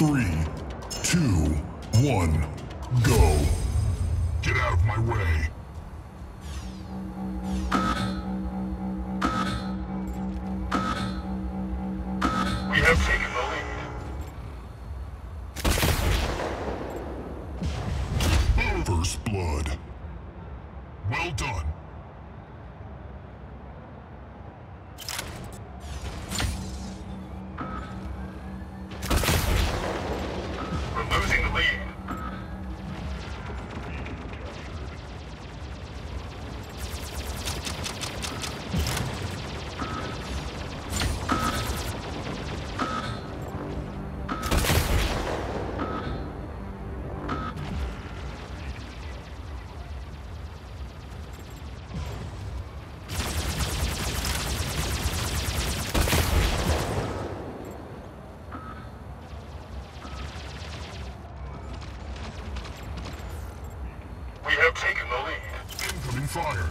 Three, two, one, go. Get out of my way. We have taken We have taken the lead. Incoming fire.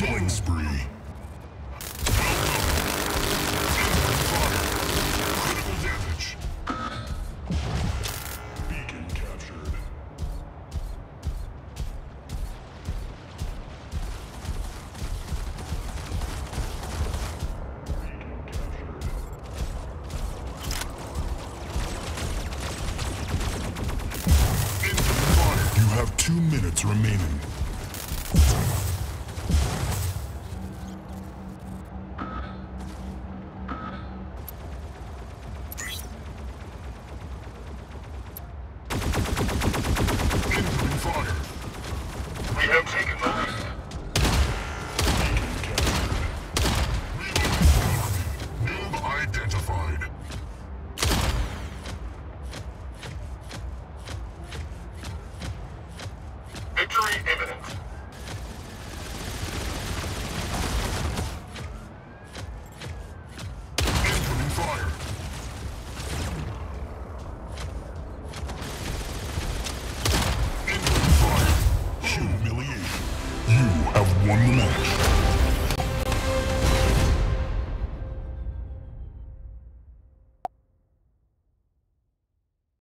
You have two minutes remaining.